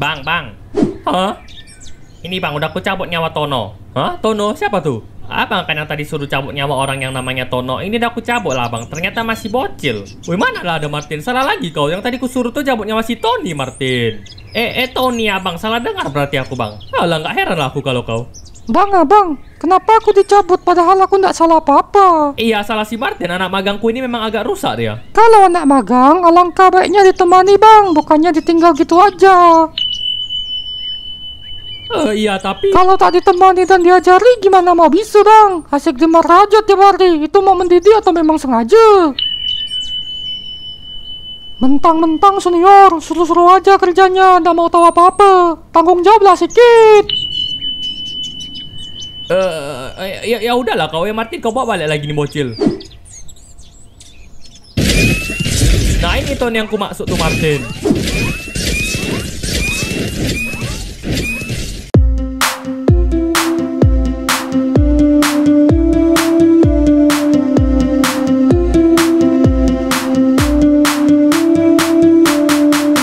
Bang, bang. Hah? Ini bang, udah aku cabut nyawa Tono. Hah? Tono? Siapa tuh? Abang kan yang tadi suruh cabut nyawa orang yang namanya Tono. Ini udah aku cabut lah bang. Ternyata masih bocil. Wih mana lah ada Martin? Salah lagi kau. Yang tadi ku suruh tuh cabut nyawa si Tony Martin. Eh, eh Tony abang. Salah dengar berarti aku bang. Alah nggak heran lah aku kalau kau. Bang, abang, kenapa aku dicabut padahal aku nggak salah apa-apa? Iya salah si Martin. Anak magangku ini memang agak rusak dia. Kalau anak magang, alangkah baiknya ditemani bang, bukannya ditinggal gitu aja. Eh, iya tapi. Kalau tak ditemani dan diajari, gimana mau bisa bang? Asik dimarah aja tiap hari, itu mau mendidik atau memang sengaja? Mentang-mentang senior, suruh-suruh aja kerjanya, nggak mau tahu apa-apa. Tanggung jawablah sedikit. Eh, eh, ya, ya udahlah kau ya Martin kau bawa balik lagi nih bocil. Nah ini ton yang ku maksud tuh Martin.